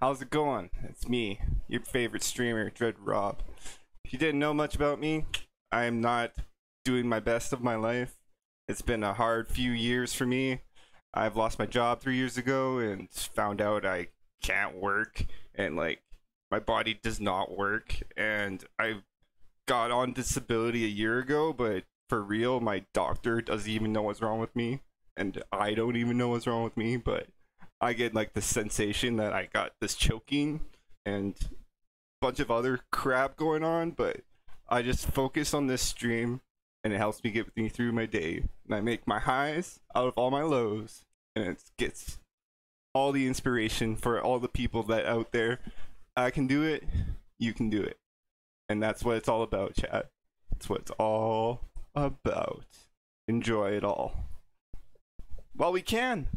how's it going? It's me, your favorite streamer, Dread Rob. If you didn't know much about me, I am not doing my best of my life. It's been a hard few years for me. I've lost my job three years ago and found out I can't work and like my body does not work and I got on disability a year ago, but for real, my doctor doesn't even know what's wrong with me and I don't even know what's wrong with me, but I get like the sensation that I got this choking and a bunch of other crap going on, but I just focus on this stream and it helps me get me through my day. And I make my highs out of all my lows and it gets all the inspiration for all the people that out there. I can do it, you can do it. And that's what it's all about, chat. That's what it's all about. Enjoy it all. While we can.